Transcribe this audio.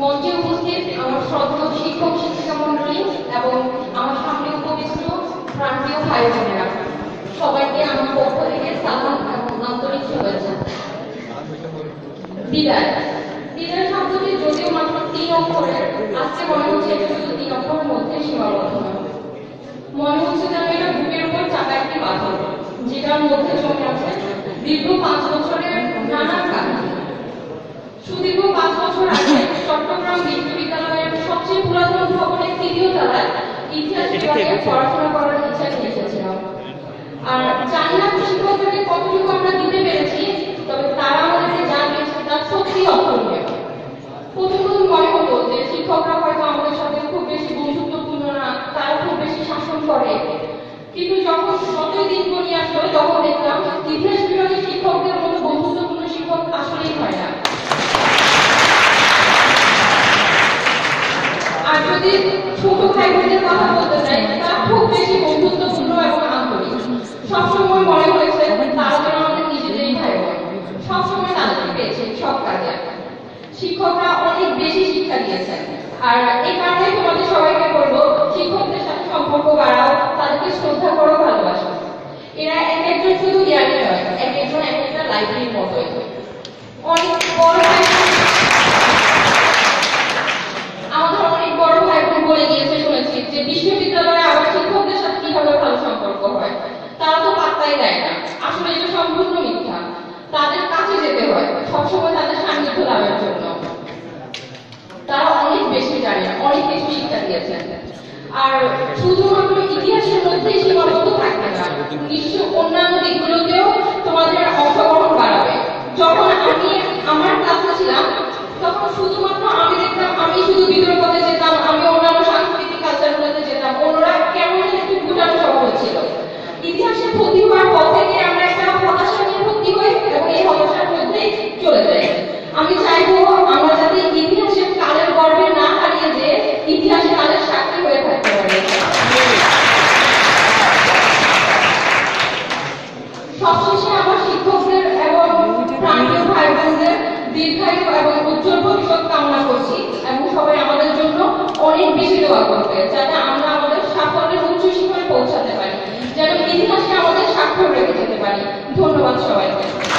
মঞ্চে উপস্থিত আমার শ্রদ্ধেয় শিক্ষক, শিক্ষিকা মন্ডলী এবং আমার সামনে উপবিষ্ট প্রান্তীয় ভাই বোনেরা সবাইকে আমার পক্ষ থেকে সালাম এবং আন্তরিক শুভেচ্ছা। বিদায়। বিদায় শব্দটি যদিও মাত্র তিন অক্ষরের, আজকে মনে হচ্ছে শুধু তিন অক্ষরের মধ্যে সীমাবদ্ধ। মনে হচ্ছে যেন এটা বুকের উপর চাপা একটি পাথর যেটার মধ্যে জমে আছে তৃতীয় তলায় ইতিহাস বিভাগে পড়াশোনা করার ইচ্ছা নিয়ে এসেছিলাম। আর জানি না শিক্ষকদেরকে কতটুকু আমরা দিতে পেরেছি তবে তারা আমাদেরকে যা দিয়েছে সত্যি অতুলনীয়। প্রথম প্রথম মনে হতো যে শিক্ষকরা হয়তো আমাদের সাথে খুব বেশি বন্ধুত্বপূর্ণ না তারা খুব বেশি শাসন করে। কিন্তু যখন যতই দিন গড়িয়ে আসলো তখন দেখলাম ইতিহাস বিভাগের শিক্ষকদের মতো বন্ধুত্বপূর্ণ শিক্ষক আসলেই হয় না। আর যদি ছোট ভাই কথা বলতে চাই। তারা খুব বেশি বন্ধুত্বপূর্ণ এবং আন্তরিক। সবসময় মনে হয়েছে তারা যেন আমাদের নিজেদেরই ভাই বোন। সবসময় তাদেরকে পেয়েছে সব কাজে শিক্ষকরা অনেক বেশি শিক্ষা দিয়েছেন আর এই কারণে তোমাদের সবাইকে বলব, শিক্ষকদের সাথে সম্পর্ক বাড়াও, তাদেরকে শ্রদ্ধা করো, ভালোবাসো। এরা এক একজন শুধু জ্ঞানী নয়, এক একজন এক একটা লাইব্রেরির মতোই। অনেক বড় ভাই আমাদের অনেক বড় ভাই বোন বলে গিয়েছে শুনেছি যে বিশ্ববিদ্যালয়ে আবার শিক্ষকদের সাথে কীভাবে ভালো সম্পর্ক হয় তারা তো পাত্তাই দেয় না আসলে এটা সম্পূর্ণ মিথ্যা তাদের কাছে যেতে হয় সবসময় তাদের সান্নিধ্য লাভের জন্য তারা অনেক বেশি জানে অনেক কিছু শিক্ষা দিয়েছেন আর শুধুমাত্র ইতিহাসের মধ্যে সীমাবদ্ধ থাকবে না নিশ্চয় অন্যান্য দিকগুলোতেও তোমাদের অংশগ্রহণ বাড়াবে। যখন আমি আমার ক্লাসে ছিলাম, তখন শুধুমাত্র আমি দেখতাম আমি শুধু বিতর্কতে যেতাম আমি অন্যান্য সাংস্কৃতিক কালচারগুলোতে যেতাম অন্যরা কেমন যেন একটু গুটানো স্বভাব ছিল ইতিহাসে ভর্তি হওয়ার পর থেকে আমরা একটা হতাশা নিয়ে ভর্তি হই এবং এই হতাশার মধ্যেই চলে যাই আমি চাইব আমরা যাতে ইতিহাসের কালের গর্বে না হারিয়ে যে ইতিহাসে কালের সাক্ষী হয়ে থাকতে পারি সবশেষে আমার শিক্ষকদের এবং প্রান্তীয় ভাই বোনদের দীর্ঘায়ু এবং উজ্জ্বল ভবিষ্যৎ কামনা করছি এবং সবাই আমাদের জন্য দোয়া করবে, যাতে আমরা আমাদের সাফল্যের উচ্চ শিখরে পৌঁছাতে পারি। যেন ইতিহাসে আমাদের স্বাক্ষর রেখে যেতে পারি। ধন্যবাদ সবাইকে।